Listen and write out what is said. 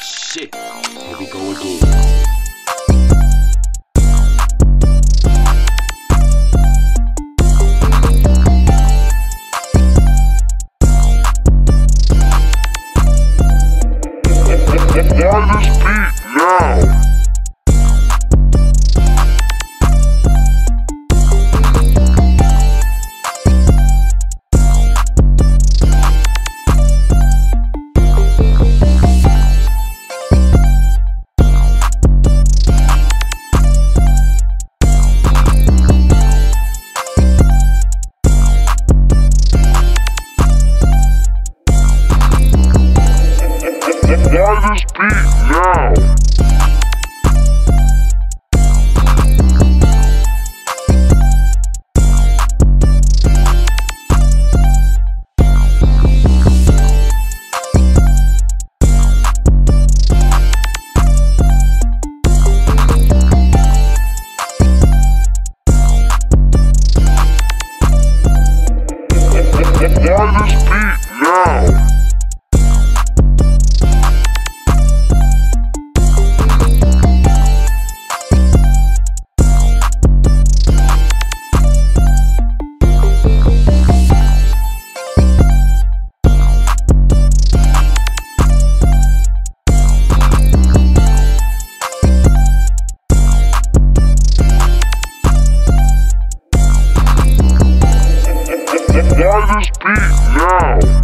shit. Here we go again. Why this beat now? Why this beat now? Why this beat now? Why this beat now?